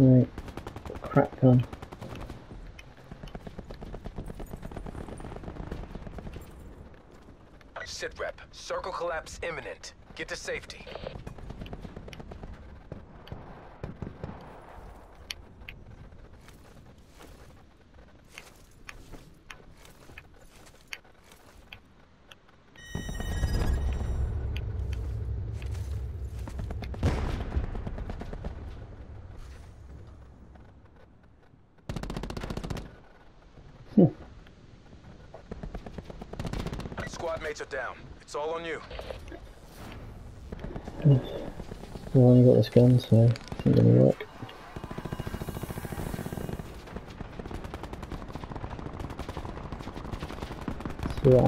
Right. Crack gun. Sit rep. Circle collapse imminent. Get to safety. Squad mates are down. It's all on you. I've only got this gun, so it's not gonna work. See what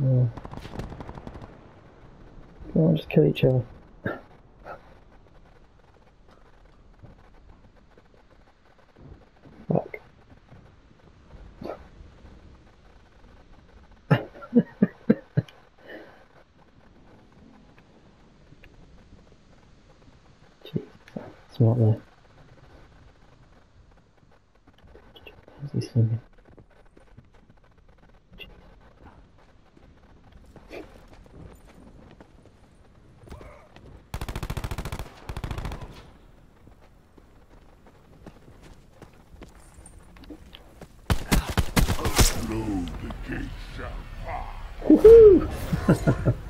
Oh. Come on, just kill each other. Jeez, smart there. How's he singing? Woohoo!